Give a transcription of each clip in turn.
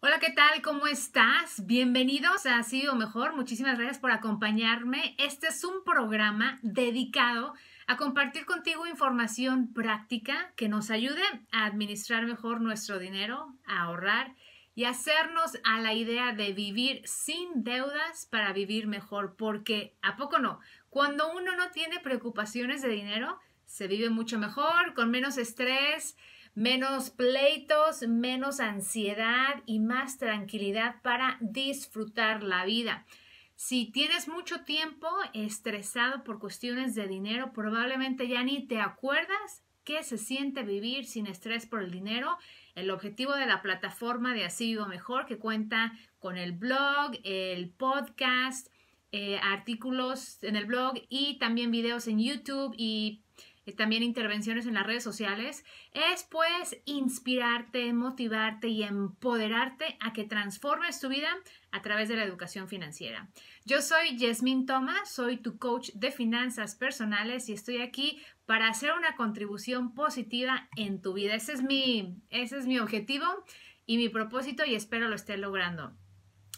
Hola, ¿qué tal? ¿Cómo estás? Bienvenidos a Así o Mejor. Muchísimas gracias por acompañarme. Este es un programa dedicado a compartir contigo información práctica que nos ayude a administrar mejor nuestro dinero, a ahorrar y hacernos a la idea de vivir sin deudas para vivir mejor. Porque, ¿a poco no? Cuando uno no tiene preocupaciones de dinero, se vive mucho mejor, con menos estrés menos pleitos, menos ansiedad y más tranquilidad para disfrutar la vida. Si tienes mucho tiempo estresado por cuestiones de dinero, probablemente ya ni te acuerdas qué se siente vivir sin estrés por el dinero. El objetivo de la plataforma de Así Vivo Mejor, que cuenta con el blog, el podcast, eh, artículos en el blog y también videos en YouTube y también intervenciones en las redes sociales, es pues inspirarte, motivarte y empoderarte a que transformes tu vida a través de la educación financiera. Yo soy Yasmin Thomas, soy tu coach de finanzas personales y estoy aquí para hacer una contribución positiva en tu vida. Ese es mi, ese es mi objetivo y mi propósito y espero lo esté logrando.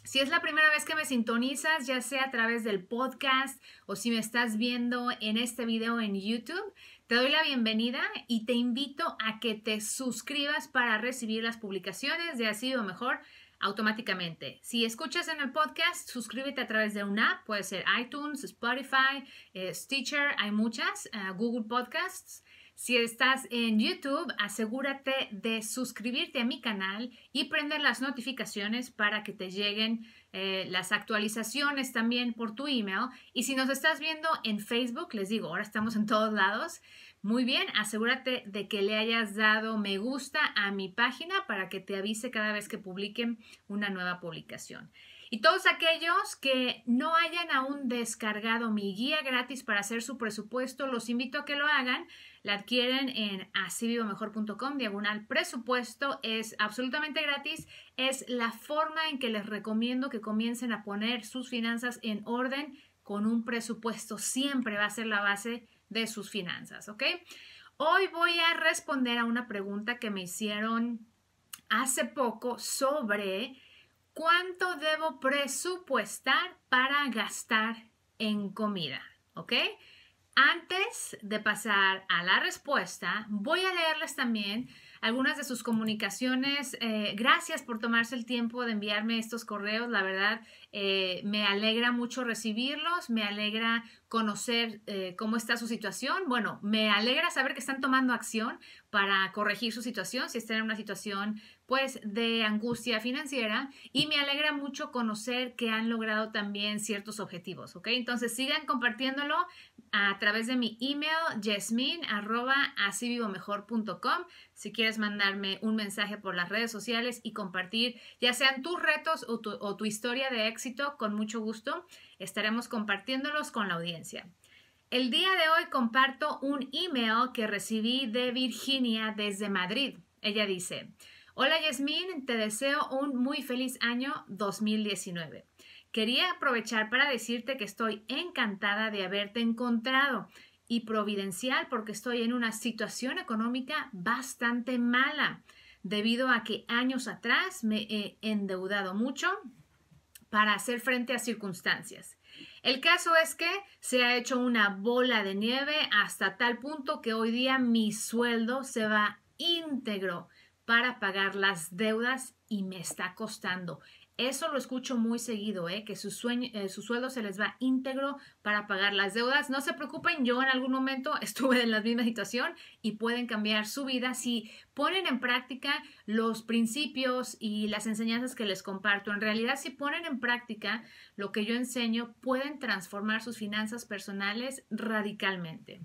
Si es la primera vez que me sintonizas, ya sea a través del podcast o si me estás viendo en este video en YouTube, te doy la bienvenida y te invito a que te suscribas para recibir las publicaciones de Así o Mejor automáticamente. Si escuchas en el podcast, suscríbete a través de una app, puede ser iTunes, Spotify, eh, Stitcher, hay muchas, eh, Google Podcasts. Si estás en YouTube, asegúrate de suscribirte a mi canal y prender las notificaciones para que te lleguen eh, las actualizaciones también por tu email. Y si nos estás viendo en Facebook, les digo, ahora estamos en todos lados. Muy bien, asegúrate de que le hayas dado me gusta a mi página para que te avise cada vez que publiquen una nueva publicación. Y todos aquellos que no hayan aún descargado mi guía gratis para hacer su presupuesto, los invito a que lo hagan. La adquieren en asivivomejor.com, diagonal presupuesto. Es absolutamente gratis. Es la forma en que les recomiendo que comiencen a poner sus finanzas en orden con un presupuesto. Siempre va a ser la base de sus finanzas, ¿ok? Hoy voy a responder a una pregunta que me hicieron hace poco sobre cuánto debo presupuestar para gastar en comida, ¿ok? Antes de pasar a la respuesta, voy a leerles también algunas de sus comunicaciones. Eh, gracias por tomarse el tiempo de enviarme estos correos. La verdad, eh, me alegra mucho recibirlos, me alegra conocer eh, cómo está su situación. Bueno, me alegra saber que están tomando acción para corregir su situación, si están en una situación pues de angustia financiera y me alegra mucho conocer que han logrado también ciertos objetivos, ¿ok? Entonces sigan compartiéndolo a través de mi email jasmine arroba si quieres mandarme un mensaje por las redes sociales y compartir ya sean tus retos o tu historia de éxito, con mucho gusto estaremos compartiéndolos con la audiencia. El día de hoy comparto un email que recibí de Virginia desde Madrid. Ella dice, Hola Yasmin, te deseo un muy feliz año 2019. Quería aprovechar para decirte que estoy encantada de haberte encontrado y providencial porque estoy en una situación económica bastante mala debido a que años atrás me he endeudado mucho para hacer frente a circunstancias. El caso es que se ha hecho una bola de nieve hasta tal punto que hoy día mi sueldo se va íntegro para pagar las deudas y me está costando. Eso lo escucho muy seguido, ¿eh? que eh, su sueldo se les va íntegro para pagar las deudas. No se preocupen, yo en algún momento estuve en la misma situación y pueden cambiar su vida si ponen en práctica los principios y las enseñanzas que les comparto. En realidad, si ponen en práctica lo que yo enseño, pueden transformar sus finanzas personales radicalmente.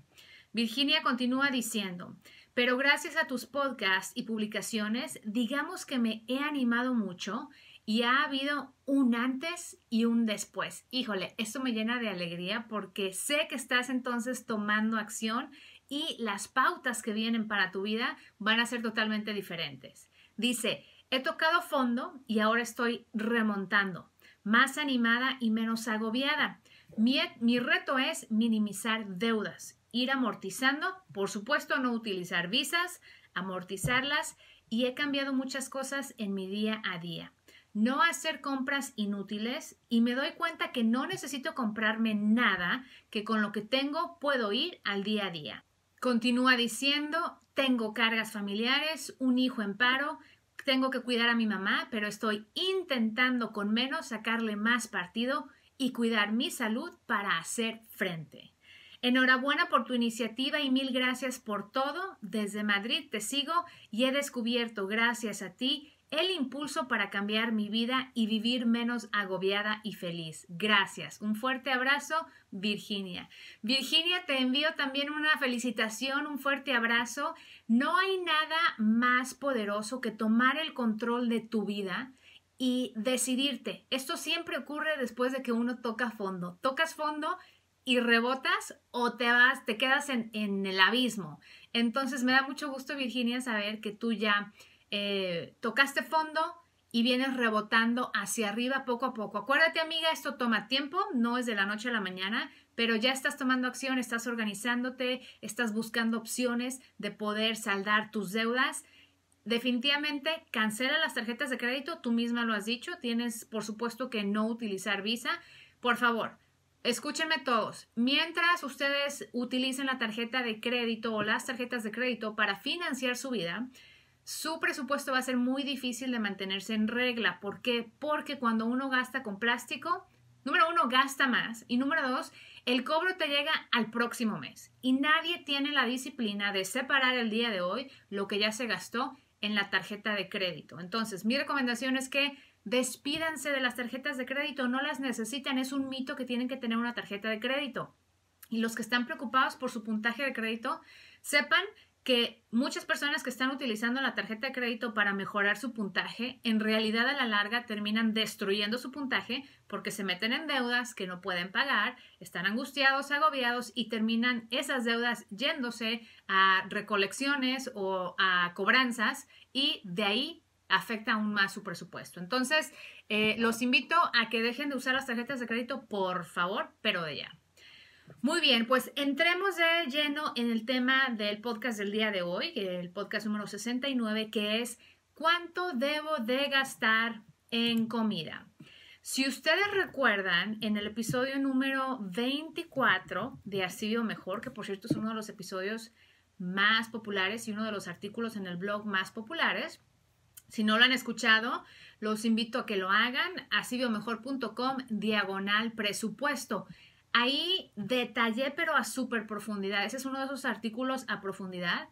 Virginia continúa diciendo, pero gracias a tus podcasts y publicaciones, digamos que me he animado mucho y ha habido un antes y un después. Híjole, esto me llena de alegría porque sé que estás entonces tomando acción y las pautas que vienen para tu vida van a ser totalmente diferentes. Dice, he tocado fondo y ahora estoy remontando, más animada y menos agobiada. Mi, mi reto es minimizar deudas ir amortizando, por supuesto no utilizar visas, amortizarlas y he cambiado muchas cosas en mi día a día. no hacer compras inútiles y me doy cuenta que no necesito comprarme nada, que con lo que tengo puedo ir al día a día. Continúa diciendo, tengo cargas familiares, un hijo en paro, tengo que cuidar a mi mamá, pero estoy intentando con menos sacarle más partido y cuidar mi salud para hacer frente. Enhorabuena por tu iniciativa y mil gracias por todo. Desde Madrid te sigo y he descubierto, gracias a ti, el impulso para cambiar mi vida y vivir menos agobiada y feliz. Gracias. Un fuerte abrazo, Virginia. Virginia, te envío también una felicitación, un fuerte abrazo. No hay nada más poderoso que tomar el control de tu vida y decidirte. Esto siempre ocurre después de que uno toca fondo. Tocas fondo y rebotas o te vas, te quedas en, en el abismo. Entonces me da mucho gusto, Virginia, saber que tú ya eh, tocaste fondo y vienes rebotando hacia arriba poco a poco. Acuérdate, amiga, esto toma tiempo, no es de la noche a la mañana, pero ya estás tomando acción, estás organizándote, estás buscando opciones de poder saldar tus deudas. Definitivamente cancela las tarjetas de crédito, tú misma lo has dicho, tienes por supuesto que no utilizar Visa. Por favor, escúchenme todos, mientras ustedes utilicen la tarjeta de crédito o las tarjetas de crédito para financiar su vida, su presupuesto va a ser muy difícil de mantenerse en regla. ¿Por qué? Porque cuando uno gasta con plástico, número uno, gasta más y número dos, el cobro te llega al próximo mes y nadie tiene la disciplina de separar el día de hoy lo que ya se gastó en la tarjeta de crédito. Entonces, mi recomendación es que despídanse de las tarjetas de crédito, no las necesitan, es un mito que tienen que tener una tarjeta de crédito. Y los que están preocupados por su puntaje de crédito, sepan que muchas personas que están utilizando la tarjeta de crédito para mejorar su puntaje, en realidad a la larga terminan destruyendo su puntaje porque se meten en deudas que no pueden pagar, están angustiados, agobiados y terminan esas deudas yéndose a recolecciones o a cobranzas y de ahí afecta aún más su presupuesto. Entonces, eh, los invito a que dejen de usar las tarjetas de crédito, por favor, pero de ya. Muy bien, pues entremos de lleno en el tema del podcast del día de hoy, el podcast número 69, que es ¿cuánto debo de gastar en comida? Si ustedes recuerdan, en el episodio número 24 de Así Mejor, que por cierto es uno de los episodios más populares y uno de los artículos en el blog más populares, si no lo han escuchado, los invito a que lo hagan, asibiomejor.com, diagonal presupuesto. Ahí detallé, pero a súper profundidad, ese es uno de esos artículos a profundidad,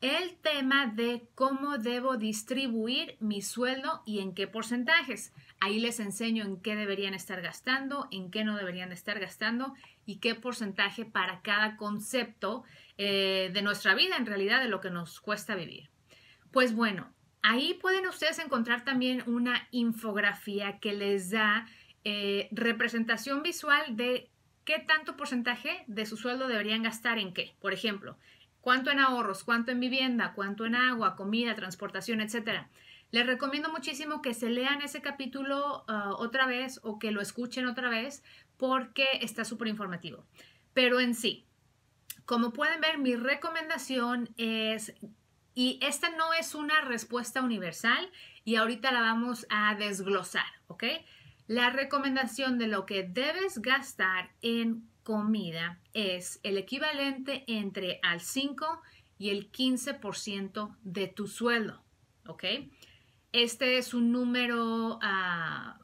el tema de cómo debo distribuir mi sueldo y en qué porcentajes. Ahí les enseño en qué deberían estar gastando, en qué no deberían estar gastando y qué porcentaje para cada concepto eh, de nuestra vida, en realidad, de lo que nos cuesta vivir. Pues bueno, ahí pueden ustedes encontrar también una infografía que les da eh, representación visual de qué tanto porcentaje de su sueldo deberían gastar en qué. Por ejemplo, cuánto en ahorros, cuánto en vivienda, cuánto en agua, comida, transportación, etcétera. Les recomiendo muchísimo que se lean ese capítulo uh, otra vez o que lo escuchen otra vez porque está súper informativo. Pero en sí, como pueden ver, mi recomendación es, y esta no es una respuesta universal y ahorita la vamos a desglosar, ¿ok? La recomendación de lo que debes gastar en comida es el equivalente entre al 5 y el 15% de tu sueldo, ¿ok? Este es un número ah,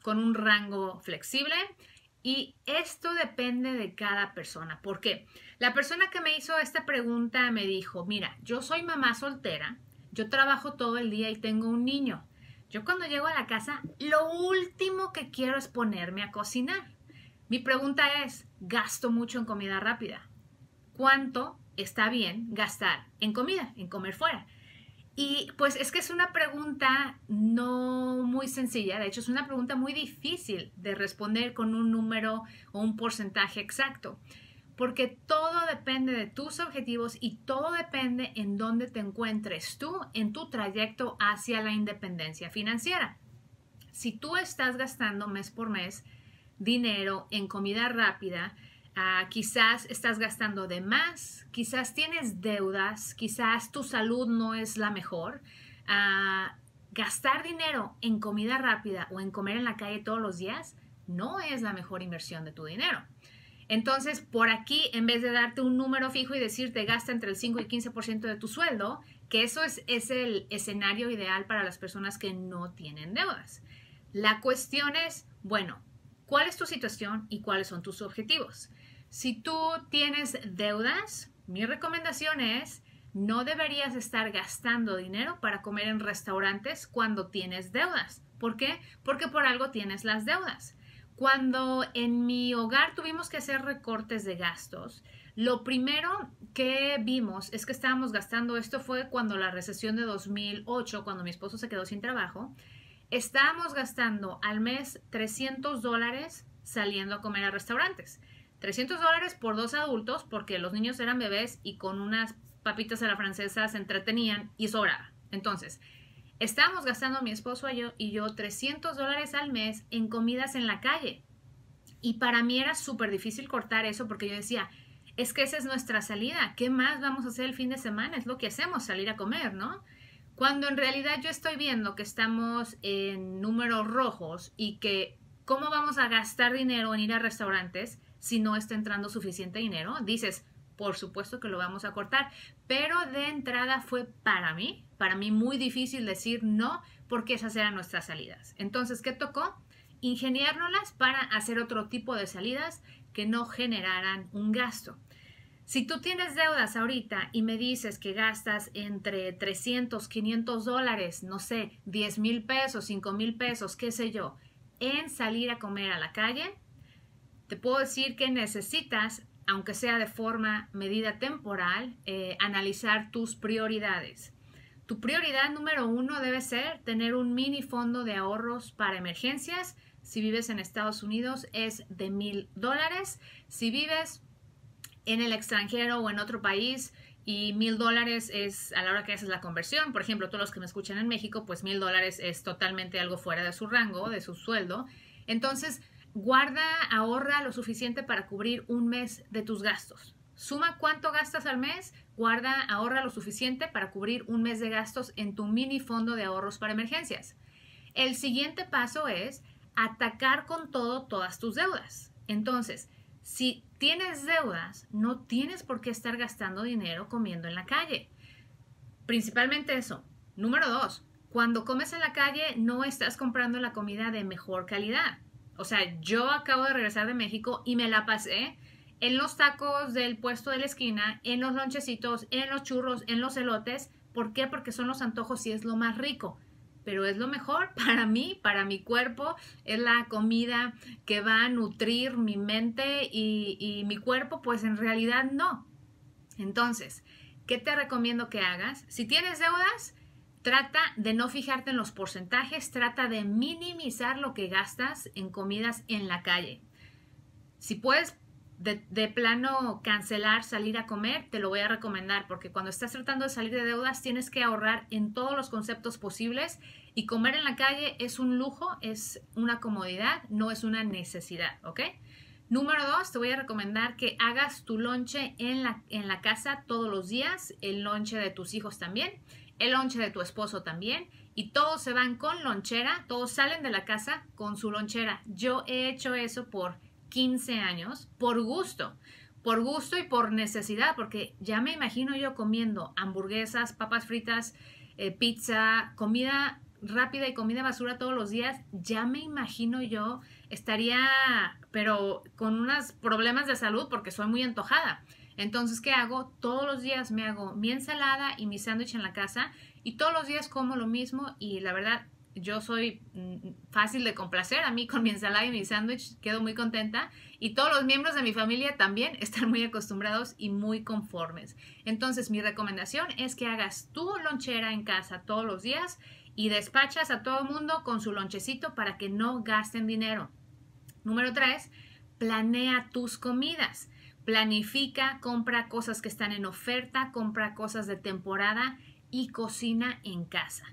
con un rango flexible y esto depende de cada persona. ¿Por qué? La persona que me hizo esta pregunta me dijo, mira, yo soy mamá soltera, yo trabajo todo el día y tengo un niño. Yo cuando llego a la casa, lo último que quiero es ponerme a cocinar. Mi pregunta es, ¿gasto mucho en comida rápida? ¿Cuánto está bien gastar en comida, en comer fuera? Y pues es que es una pregunta no muy sencilla, de hecho es una pregunta muy difícil de responder con un número o un porcentaje exacto porque todo depende de tus objetivos y todo depende en dónde te encuentres tú en tu trayecto hacia la independencia financiera. Si tú estás gastando mes por mes dinero en comida rápida, ah, quizás estás gastando de más, quizás tienes deudas, quizás tu salud no es la mejor, ah, gastar dinero en comida rápida o en comer en la calle todos los días no es la mejor inversión de tu dinero. Entonces, por aquí, en vez de darte un número fijo y decirte gasta entre el 5 y 15% de tu sueldo, que eso es, es el escenario ideal para las personas que no tienen deudas. La cuestión es, bueno, ¿cuál es tu situación y cuáles son tus objetivos? Si tú tienes deudas, mi recomendación es, no deberías estar gastando dinero para comer en restaurantes cuando tienes deudas. ¿Por qué? Porque por algo tienes las deudas. Cuando en mi hogar tuvimos que hacer recortes de gastos, lo primero que vimos es que estábamos gastando, esto fue cuando la recesión de 2008, cuando mi esposo se quedó sin trabajo, estábamos gastando al mes 300 dólares saliendo a comer a restaurantes. 300 dólares por dos adultos porque los niños eran bebés y con unas papitas a la francesa se entretenían y sobraba. Entonces, Estábamos gastando mi esposo y yo, y yo 300 dólares al mes en comidas en la calle. Y para mí era súper difícil cortar eso porque yo decía, es que esa es nuestra salida. ¿Qué más vamos a hacer el fin de semana? Es lo que hacemos, salir a comer, ¿no? Cuando en realidad yo estoy viendo que estamos en números rojos y que cómo vamos a gastar dinero en ir a restaurantes si no está entrando suficiente dinero, dices, por supuesto que lo vamos a cortar, pero de entrada fue para mí, para mí muy difícil decir no porque esas eran nuestras salidas. Entonces, ¿qué tocó? Ingeniárnoslas para hacer otro tipo de salidas que no generaran un gasto. Si tú tienes deudas ahorita y me dices que gastas entre 300, 500 dólares, no sé, 10 mil pesos, 5 mil pesos, qué sé yo, en salir a comer a la calle, te puedo decir que necesitas aunque sea de forma medida temporal, eh, analizar tus prioridades. Tu prioridad número uno debe ser tener un mini fondo de ahorros para emergencias. Si vives en Estados Unidos es de mil dólares. Si vives en el extranjero o en otro país y mil dólares es a la hora que haces la conversión, por ejemplo, todos los que me escuchan en México, pues mil dólares es totalmente algo fuera de su rango, de su sueldo. Entonces, Guarda, ahorra lo suficiente para cubrir un mes de tus gastos. Suma cuánto gastas al mes, guarda, ahorra lo suficiente para cubrir un mes de gastos en tu mini fondo de ahorros para emergencias. El siguiente paso es atacar con todo todas tus deudas. Entonces, si tienes deudas, no tienes por qué estar gastando dinero comiendo en la calle. Principalmente eso. Número dos, cuando comes en la calle no estás comprando la comida de mejor calidad. O sea, yo acabo de regresar de México y me la pasé en los tacos del puesto de la esquina, en los lonchecitos, en los churros, en los elotes. ¿Por qué? Porque son los antojos y es lo más rico. Pero es lo mejor para mí, para mi cuerpo. Es la comida que va a nutrir mi mente y, y mi cuerpo. Pues en realidad no. Entonces, ¿qué te recomiendo que hagas? Si tienes deudas, Trata de no fijarte en los porcentajes, trata de minimizar lo que gastas en comidas en la calle. Si puedes de, plano cancelar salir a comer, te lo voy a recomendar porque cuando estás tratando de salir de deudas tienes que ahorrar en todos los conceptos posibles y comer en la calle es un lujo, es una comodidad, no es una necesidad, ¿ok? Número dos, te voy a recomendar que hagas tu lonche en la, en la casa todos los días, el lonche de tus hijos también el lonche de tu esposo también, y todos se van con lonchera, todos salen de la casa con su lonchera. Yo he hecho eso por 15 años, por gusto, por gusto y por necesidad, porque ya me imagino yo comiendo hamburguesas, papas fritas, eh, pizza, comida rápida y comida basura todos los días, ya me imagino yo estaría, pero con unos problemas de salud porque soy muy antojada. Entonces, ¿qué hago? Todos los días me hago mi ensalada y mi sándwich en la casa y todos los días como lo mismo y la verdad yo soy mm, fácil de complacer. A mí con mi ensalada y mi sándwich quedo muy contenta y todos los miembros de mi familia también están muy acostumbrados y muy conformes. Entonces mi recomendación es que hagas tu lonchera en casa todos los días y despachas a todo el mundo con su lonchecito para que no gasten dinero. Número tres, planea tus comidas. Planifica, compra cosas que están en oferta, compra cosas de temporada y cocina en casa.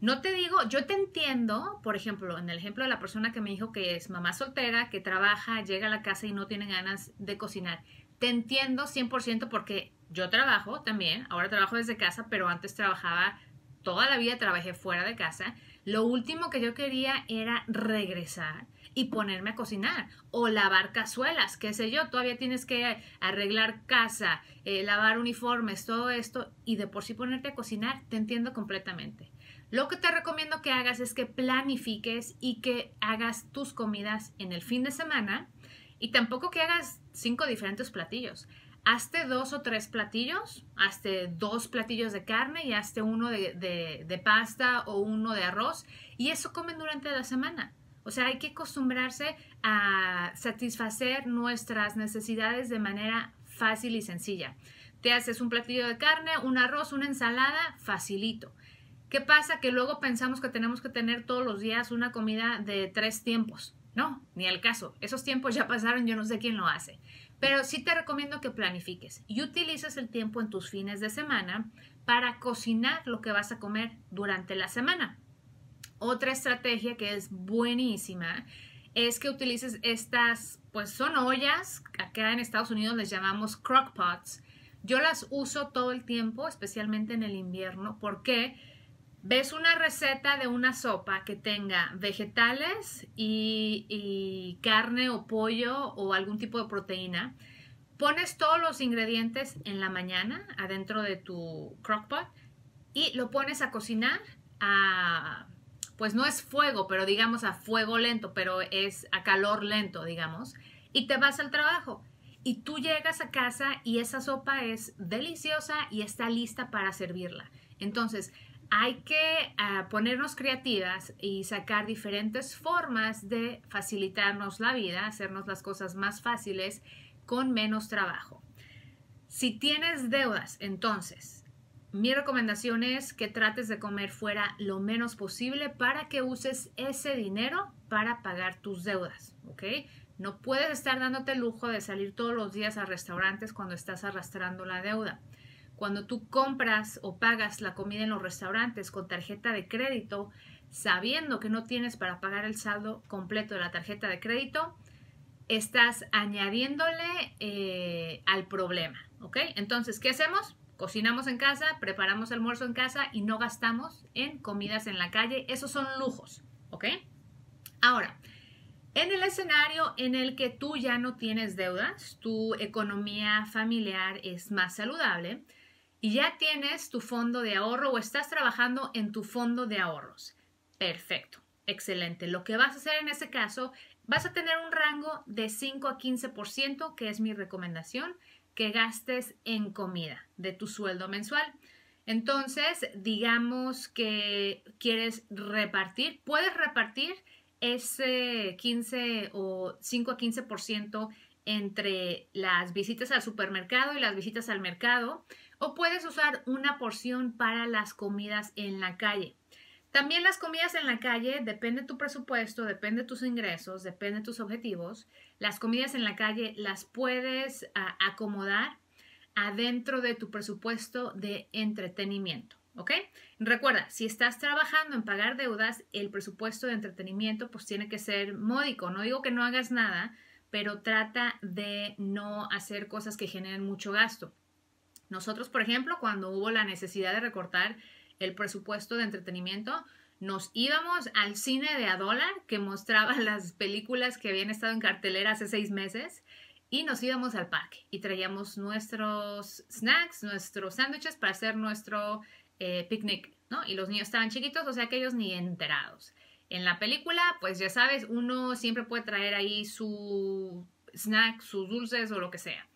No te digo, yo te entiendo, por ejemplo, en el ejemplo de la persona que me dijo que es mamá soltera, que trabaja, llega a la casa y no tiene ganas de cocinar. Te entiendo 100% porque yo trabajo también, ahora trabajo desde casa, pero antes trabajaba, toda la vida trabajé fuera de casa. Lo último que yo quería era regresar y ponerme a cocinar o lavar cazuelas, qué sé yo, todavía tienes que arreglar casa, eh, lavar uniformes, todo esto y de por sí ponerte a cocinar, te entiendo completamente. Lo que te recomiendo que hagas es que planifiques y que hagas tus comidas en el fin de semana y tampoco que hagas cinco diferentes platillos. Hazte dos o tres platillos, hazte dos platillos de carne y hazte uno de, de pasta o uno de arroz y eso comen durante la semana. O sea, hay que acostumbrarse a satisfacer nuestras necesidades de manera fácil y sencilla. Te haces un platillo de carne, un arroz, una ensalada, facilito. ¿Qué pasa? Que luego pensamos que tenemos que tener todos los días una comida de tres tiempos. No, ni al caso. Esos tiempos ya pasaron, yo no sé quién lo hace. Pero sí te recomiendo que planifiques y utilices el tiempo en tus fines de semana para cocinar lo que vas a comer durante la semana. Otra estrategia que es buenísima es que utilices estas, pues son ollas, acá en Estados Unidos les llamamos crock pots. Yo las uso todo el tiempo, especialmente en el invierno, porque ves una receta de una sopa que tenga vegetales y, carne o pollo o algún tipo de proteína. Pones todos los ingredientes en la mañana adentro de tu crock pot y lo pones a cocinar a pues no es fuego, pero digamos a fuego lento, pero es a calor lento, digamos, y te vas al trabajo. Y tú llegas a casa y esa sopa es deliciosa y está lista para servirla. Entonces, hay que ah, ponernos creativas y sacar diferentes formas de facilitarnos la vida, hacernos las cosas más fáciles con menos trabajo. Si tienes deudas, entonces, mi recomendación es que trates de comer fuera lo menos posible para que uses ese dinero para pagar tus deudas, ¿ok? No puedes estar dándote el lujo de salir todos los días a restaurantes cuando estás arrastrando la deuda. Cuando tú compras o pagas la comida en los restaurantes con tarjeta de crédito, sabiendo que no tienes para pagar el saldo completo de la tarjeta de crédito, estás añadiéndole eh, al problema, ¿ok? Entonces, ¿qué hacemos? Cocinamos en casa, preparamos almuerzo en casa y no gastamos en comidas en la calle. Esos son lujos, ¿ok? Ahora, en el escenario en el que tú ya no tienes deudas, tu economía familiar es más saludable y ya tienes tu fondo de ahorro o estás trabajando en tu fondo de ahorros. Perfecto, excelente. Lo que vas a hacer en ese caso, vas a tener un rango de 5 a 15%, que es mi recomendación que gastes en comida de tu sueldo mensual. Entonces, digamos que quieres repartir, puedes repartir ese 15 o 5 a 15% entre las visitas al supermercado y las visitas al mercado, o puedes usar una porción para las comidas en la calle. También las comidas en la calle, depende de tu presupuesto, depende de tus ingresos, depende de tus objetivos. Las comidas en la calle las puedes ah, acomodar adentro de tu presupuesto de entretenimiento. ¿Ok? Recuerda, si estás trabajando en pagar deudas, el presupuesto de entretenimiento pues tiene que ser módico. No digo que no hagas nada, pero trata de no hacer cosas que generen mucho gasto. Nosotros, por ejemplo, cuando hubo la necesidad de recortar el presupuesto de entretenimiento, nos íbamos al cine de a dólar que mostraba las películas que habían estado en cartelera hace seis meses y nos íbamos al parque y traíamos nuestros snacks, nuestros sándwiches para hacer nuestro eh, picnic, ¿no? Y los niños estaban chiquitos, o sea que ellos ni enterados. En la película, pues ya sabes, uno siempre puede traer ahí su snack, sus dulces o lo que sea.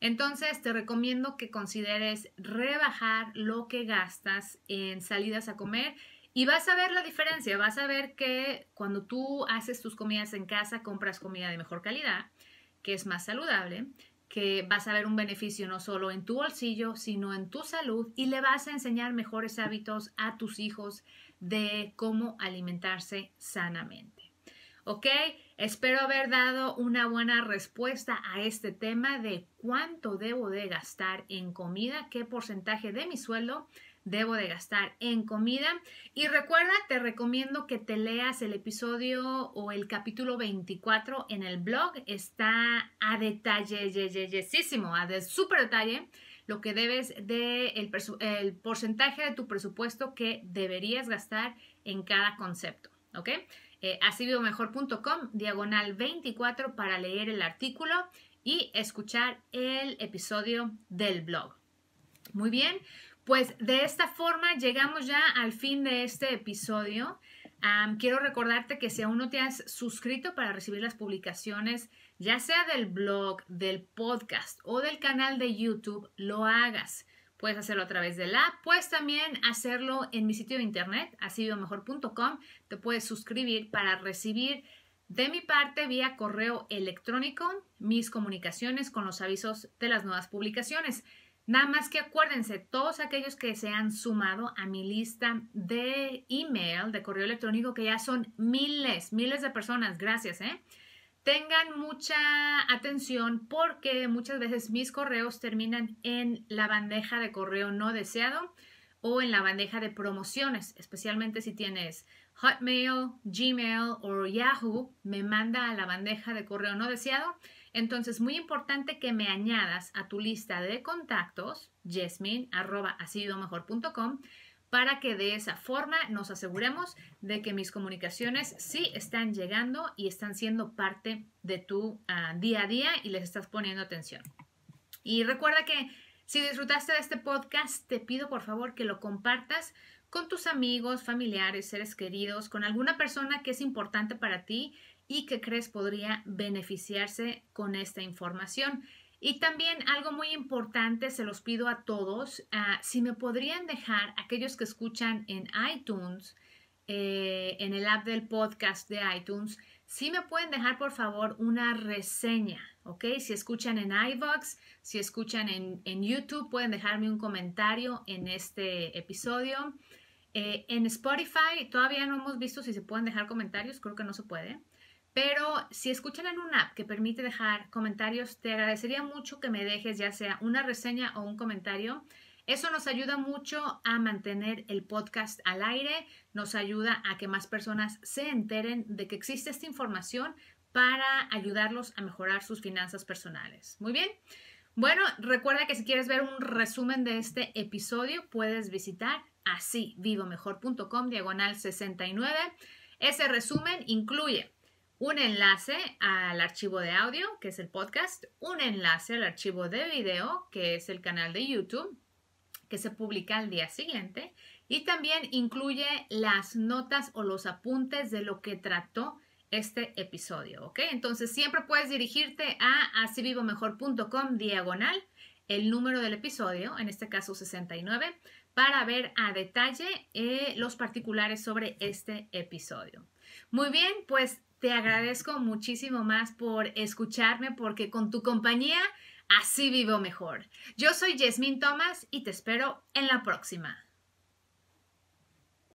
Entonces te recomiendo que consideres rebajar lo que gastas en salidas a comer y vas a ver la diferencia, vas a ver que cuando tú haces tus comidas en casa, compras comida de mejor calidad, que es más saludable, que vas a ver un beneficio no solo en tu bolsillo, sino en tu salud y le vas a enseñar mejores hábitos a tus hijos de cómo alimentarse sanamente. ¿Ok? Espero haber dado una buena respuesta a este tema de cuánto debo de gastar en comida, qué porcentaje de mi sueldo debo de gastar en comida. Y recuerda, te recomiendo que te leas el episodio o el capítulo 24 en el blog. Está a detalle, a de súper detalle lo que debes de el, el porcentaje de tu presupuesto que deberías gastar en cada concepto, ¿ok? Eh, diagonal 24 para leer el artículo y escuchar el episodio del blog. Muy bien, pues de esta forma llegamos ya al fin de este episodio. quiero recordarte que si aún no te has suscrito para recibir las publicaciones, ya sea del blog, del podcast o del canal de YouTube, lo hagas. Puedes hacerlo a través de la app, puedes también hacerlo en mi sitio de internet, mejor.com. Te puedes suscribir para recibir de mi parte vía correo electrónico mis comunicaciones con los avisos de las nuevas publicaciones. Nada más que acuérdense, todos aquellos que se han sumado a mi lista de email, de correo electrónico, que ya son miles, miles de personas, gracias, ¿eh? Tengan mucha atención porque muchas veces mis correos terminan en la bandeja de correo no deseado o en la bandeja de promociones, especialmente si tienes Hotmail, Gmail o Yahoo, me manda a la bandeja de correo no deseado. Entonces, muy importante que me añadas a tu lista de contactos, jasmine.com, para que de esa forma nos aseguremos de que mis comunicaciones sí están llegando y están siendo parte de tu ah, día a día y les estás poniendo atención. Y recuerda que si disfrutaste de este podcast, te pido por favor que lo compartas con tus amigos, familiares, seres queridos, con alguna persona que es importante para ti y que crees podría beneficiarse con esta información. Y también algo muy importante, se los pido a todos, ah, si me podrían dejar, aquellos que escuchan en iTunes, eh, en el app del podcast de iTunes, si me pueden dejar por favor una reseña, ¿ok? Si escuchan en iVoox, si escuchan en, YouTube, pueden dejarme un comentario en este episodio. Eh, en Spotify todavía no hemos visto si se pueden dejar comentarios, creo que no se puede. Pero si escuchan en una app que permite dejar comentarios, te agradecería mucho que me dejes ya sea una reseña o un comentario. Eso nos ayuda mucho a mantener el podcast al aire, nos ayuda a que más personas se enteren de que existe esta información para ayudarlos a mejorar sus finanzas personales. Muy bien. Bueno, recuerda que si quieres ver un resumen de este episodio, puedes visitar así vivomejor.com diagonal 69. Ese resumen incluye un enlace al archivo de audio, que es el podcast, un enlace al archivo de video, que es el canal de YouTube, que se publica al día siguiente, y también incluye las notas o los apuntes de lo que trató este episodio, ¿ok? Entonces siempre puedes dirigirte a asivivomejor.com diagonal el número del episodio, en este caso 69, para ver a detalle eh, los particulares sobre este episodio. Muy bien, pues te agradezco muchísimo más por escucharme porque con tu compañía así vivo mejor. Yo soy Jasmine Thomas y te espero en la próxima.